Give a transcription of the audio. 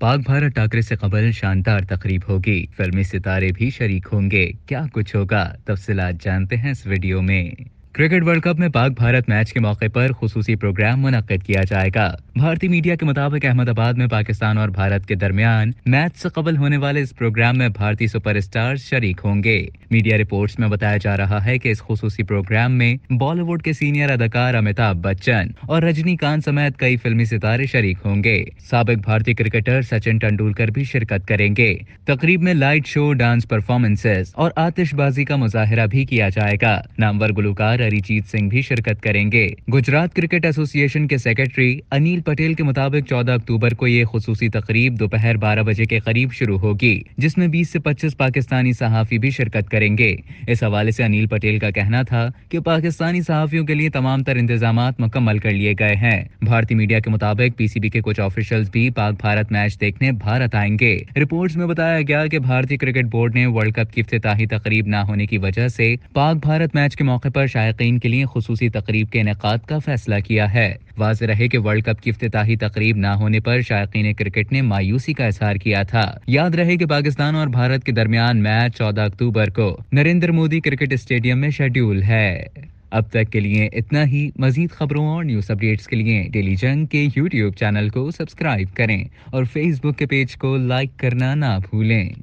पाक भारत टाकरे से कबल शानदार तकरीब होगी। फिल्मी सितारे भी शरीक होंगे। क्या कुछ होगा? तफसलात जानते हैं इस वीडियो में। क्रिकेट वर्ल्ड कप में पाक भारत मैच के मौके पर खसूसी प्रोग्राम मुनद किया जाएगा। भारतीय मीडिया के मुताबिक अहमदाबाद में पाकिस्तान और भारत के दरमियान मैच से कबल होने वाले इस प्रोग्राम में भारतीय सुपरस्टार शरीक होंगे। मीडिया रिपोर्ट्स में बताया जा रहा है कि इस खसूसी प्रोग्राम में बॉलीवुड के सीनियर अदाकार अमिताभ बच्चन और रजनीकांत समेत कई फिल्मी सितारे शरीक होंगे। सबक भारतीय क्रिकेटर सचिन तेंदुलकर भी शिरकत करेंगे। तकरीब में लाइट शो, डांस परफॉर्मेंसेज और आतिशबाजी का मुजाहरा भी किया जाएगा। नामवर गुलकार अरिजीत सिंह भी शिरकत करेंगे। गुजरात क्रिकेट एसोसिएशन के सेक्रेटरी अनिल पटेल के मुताबिक 14 अक्टूबर को ये खसूसी तकरीब दोपहर 12 बजे के करीब शुरू होगी, जिसमें 20 से 25 पाकिस्तानी सहाफी भी शिरकत करेंगे। इस हवाले से अनिल पटेल का कहना था कि पाकिस्तानी सहाफियों के लिए तमाम तर इंतज़ाम मुकम्मल कर लिए गए हैं। भारतीय मीडिया के मुताबिक पीसीबी के कुछ ऑफिशियल्स भी पाक भारत मैच देखने भारत आएँगे। रिपोर्ट्स में बताया गया कि भारतीय क्रिकेट बोर्ड ने वर्ल्ड कप की इफ्ताही तकरीब न होने की वजह से पाक भारत मैच के मौके पर शायकीन के लिए खसूसी तकरीब के इनका का फैसला किया है। वाज रहे कि वर्ल्ड कप की इफ्ताही तकरीब न होने पर शायकीन क्रिकेट ने मायूसी का इजहार किया था। याद रहे कि पाकिस्तान और भारत के दरमियान मैच चौदह अक्टूबर को नरेंद्र मोदी क्रिकेट स्टेडियम में शेड्यूल है। अब तक के लिए इतना ही। मजीद खबरों और न्यूज़ अपडेट्स के लिए डेली जंग के यूट्यूब चैनल को सब्सक्राइब करें और फेसबुक के पेज को लाइक करना ना भूलें।